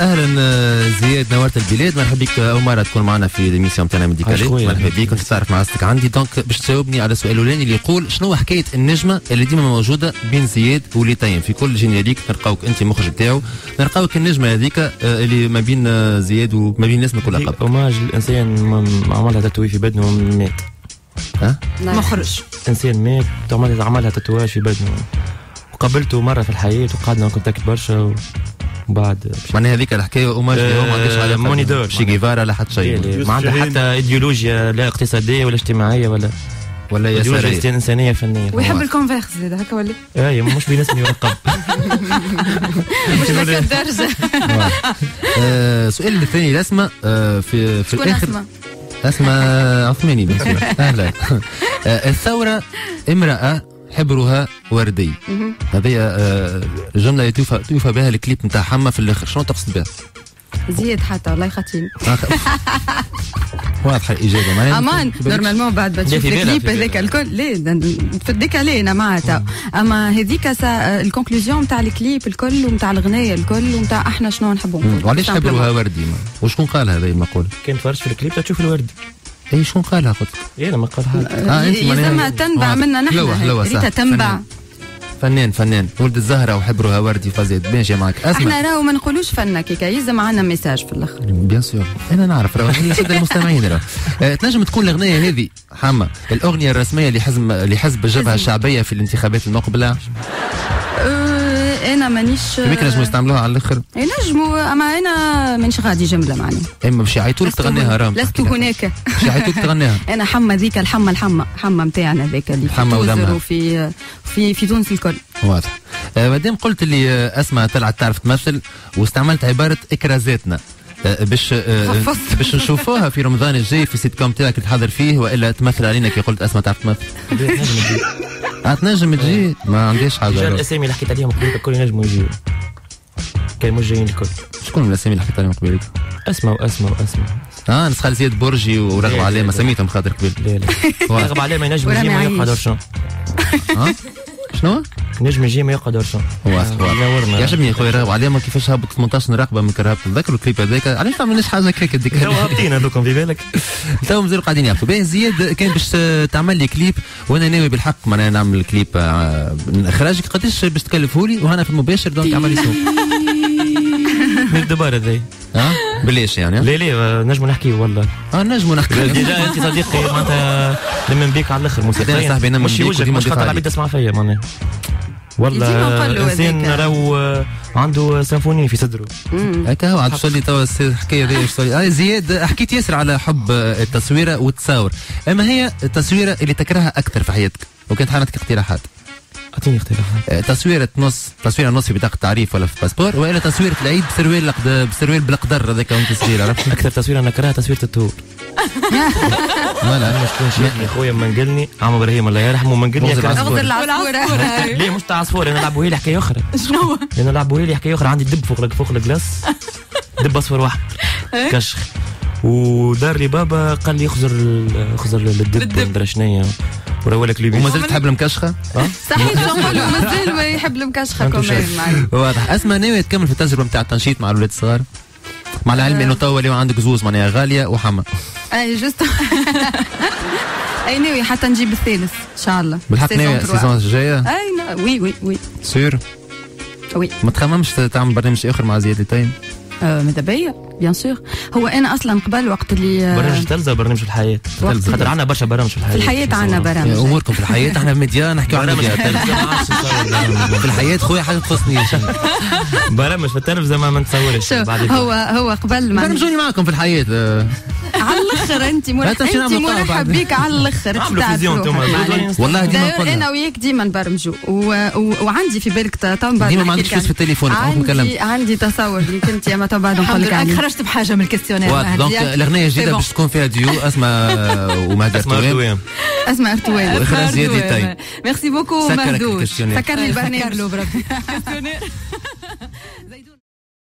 أهلا آه، زياد نورت البلاد. مرحبا بك اول مره تكون معنا في l'émission تاعنا ميديكالي مرحبا بك. كنت تعرف معزتك عندي. donc باش تجاوبني على السؤال الأولاني اللي يقول شنو حكاية النجمة اللي ديما موجودة بين زياد وليتيم؟ في كل générique نلقاوك أنت مخرج بتاعه نلقاوك النجمة هذيك آه، اللي ما بين آه، زياد وما بين الناس كلها قبل hommage لانسان عملها tatouage في بدنه ومات ها؟ مخرج. إنسان مات عملها tatouage في بدنه. وقابلته مرة في الحياة وقعدنا contact برشا بعد. معناها هذيك الحكاية hommage ما عندهاش علاقه مونيدور شي جيفارا لا حتى شيء. ما عندها حتى إيديولوجيا لا اقتصادية ولا اجتماعية ولا ولا يساريه انسانيه فنية. ويحب ال Converse زادا هكا ولا؟ اي مش بين اسمي مش هكا الدرجه السؤال الثاني لاسماء آه، في في الآخر. أسماء؟ أسماء عثماني أهلا. آه، الثورة امرأة حبرها وردي. هذه آه، جملة توفى توفى بها الكليب نتاع حما في الآخر. شنو تقصد بها؟ زيد حتى الله يخطيني واضحة الإجابة. معناها أمان normalement بعد ما تشوف الكليب هذاك الكل. ليه؟ تفدك علينا معناتها. أما هذيك ال conclusion نتاع الكليب الكل ونتاع الغناية الكل ونتاع إحنا شنو نحبوا نقولوا وعلاش حبروها وردي؟ وشكون قال هذه المقوله؟ كان تفرج في الكليب تشوف الورد. اي شو قالها قلت؟ إيه لما قالها. آه أنت تنبع منا نحن ريتها تنبع. فنان فنان. ولد الزهرة وحبروها وردي فزيد. ماشي معك اسمع. إحنا راهو ما نقولوش فنك كيكا يلزم عندنا message في الأخر. bien sûr. أنا نعرف راهو هي شد المستمعين راهو. أه تنجم تكون الأغنية هذه حما الأغنية الرسمية لحزب لحزب الجبهة الشعبية في الانتخابات المقبلة. أنا مانيش يمكن نجموا يستعملوها على الآخر. ينجموا أما أنا مانيش غادي جمله معناها إما باش يعيطوا لك تغنيها رام لست هناك. باش يعيطوا لك تغنيها. أنا حما ذيك الحما الحما حما نتاعنا ذاك اللي حما ودمها. في في في تونس الكل. واضح. آه مادام قلت لي آه اسمع طلعت تعرف تمثل واستعملت عبارة إكرازاتنا. آه باش آه باش نشوفوها في رمضان الجاي في سيت كوم تاعك تحضر فيه وإلا تمثل علينا كي قلت اسمع تعرف تمثل. تنجم تجي ما عنديش حاجة رجال الأسامي اللي حكيت عليهم قبيلك الكل ينجموا يجيو كان مش جايين الكل. شكون الأسامي اللي حكيت عليهم قبيلك؟ اسمع واسمع واسمع آه نسخة زياد برجي ورغب علامه سميتهم خاطر قبيل لا لا. رغب علامه ينجم يجي ما يقعد شنو شنو؟ نجم يجي ما يقعد واضح واضح. يعجبني خويا رغب علامه كيفاش هبط 18 رقبه من كرهبة تذكروا الكليب هذاك؟ علاش ما عملناش حاجة هكاك ديك تو هابطين هذوكم في بالك؟ تو مازالوا قاعدين يهبطوا. باهي زياد كان باش تعمل لي كليب وأنا ناوي بالحق معناها نعمل كليب من اخراجك قداش باش تكلفوا لي وهنا في المباشر donc عمل لي سوق من الدبار هذاي ها؟ بلاش يعني لا لا نجموا نحكي والله. آه نجموا نحكي. déjà أنت صديقي معناتها نامن بيك على الأخر موسيقى صاحبي مش خاطر العباد تسمع فيا معناها. والله إنسان راهو عنده symphonie في صدره. هكا هو عاد لي توا الحكاية هذه آه زياد حكيت ياسر على حب التصويرة والتصاور أما هي التصويرة اللي تكرهها أكثر في حياتك؟ وكانت عندك اقتراحات. أعطيني اقتراحات. تصويرة نص تصويرة نص في بطاقه تعريف ولا في passeport وإلا تصويرة العيد بسروال بسروال بالقدر هذاك وانت صغير عرفت؟ أكثر تصويرة أنا كرهها تصويرة الطهور. لا لا أنا شكون شيخني خويا منقلني عم إبراهيم الله يرحمه منقلني اغزر العصفورة. ليه؟ مش تاع عصفور أنا لعبوا لي حكايه أخرى شنو؟ أنا لعبوا لي حكايه أخرى عندي دب فوق فوق الجلاس دب أصفر واحد. كشخ. ودار لي بابا قال لي اخزر اخزر للدب ندري شنيا وروالك لي وما زلت تحب المكشخه؟ صحيح نقولوا مازال ما يحب المكشخه كمان واضح. أسمع ناوي تكمل في التجربة نتاع التنشيط مع الاولاد الصغار؟ مع العلم إنه توا اليوم عندك زوز معناها غالية وحما أي جوست اي ناوي حتى نجيب الثالث إن شاء الله. بالحق ناوي ال saison الجاية؟ أي oui oui oui. sûr oui. ما تخممش تعمل برنامج آخر مع زياد التايم؟ آه ماذا بيا؟ bien sûr. هو أنا أصلا قبل وقت اللي آه برنامج تلفزة برنامج في الحياة. خاطر عندنا برشا برامج في الحياة. في الحياة عندنا برامج أموركم في الحياة إحنا في ميديا نحكيو على ميديا. في الحياة. خويا حاجة تخصني برامج في التلفزة ما نتصورش. هو هو قبل ما برنامجوني معكم في الحياة. الأخر انت انت مرحب بك على الأخر والله ديما أنا وياك ديما نبرمجوا وعندي في بالك تو ديما ما عندكش فلوس في التليفون عندي عندي تصور ليك انت اما تو بعد نقول لك عليه خرجت بحاجة من ال questionnaire donc الأغنية الجديدة باش تكون فيها ديو اسماء ومهدي ارتوان اسماء ارتوان واخراج زياد تايم merci beaucoup مردوش. سكرني البرنامج